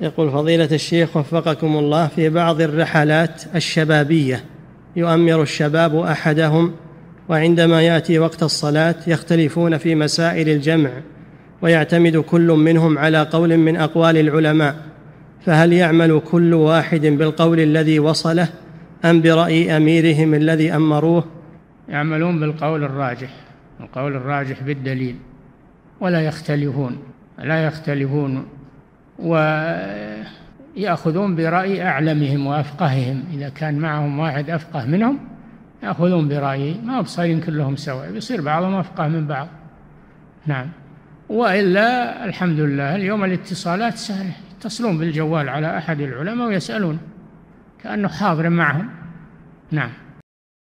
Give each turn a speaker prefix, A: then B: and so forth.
A: يقول فضيلة الشيخ وفقكم الله في بعض الرحلات الشبابية يؤمر الشباب أحدهم وعندما يأتي وقت الصلاة يختلفون في مسائل الجمع ويعتمد كل منهم على قول من أقوال العلماء فهل يعمل كل واحد بالقول الذي وصله أم برأي أميرهم الذي أمروه؟
B: يعملون بالقول الراجح القول الراجح بالدليل ولا يختلفون لا يختلفون ويأخذون برأي أعلمهم وأفقههم. إذا كان معهم واحد أفقه منهم يأخذون برأيه ما بصيرين كلهم سواء يصير بعضهم أفقه من بعض. نعم. وإلا الحمد لله اليوم الاتصالات سهلة. يتصلون بالجوال على أحد العلماء ويسألون كأنه حاضر معهم. نعم.